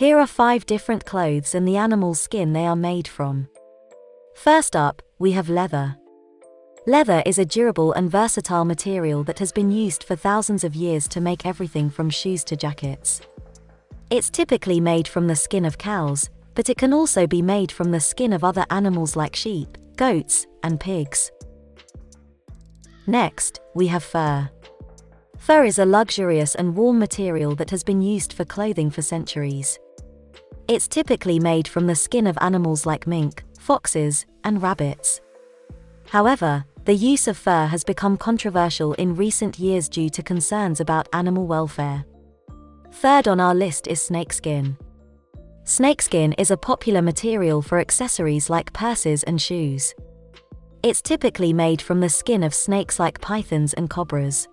Here are five different clothes and the animal's skin they are made from. First up, we have leather. Leather is a durable and versatile material that has been used for thousands of years to make everything from shoes to jackets. It's typically made from the skin of cows, but it can also be made from the skin of other animals like sheep, goats, and pigs. Next, we have fur. Fur is a luxurious and warm material that has been used for clothing for centuries. It's typically made from the skin of animals like mink, foxes, and rabbits. However, the use of fur has become controversial in recent years due to concerns about animal welfare. Third on our list is snakeskin. Snakeskin is a popular material for accessories like purses and shoes. It's typically made from the skin of snakes like pythons and cobras.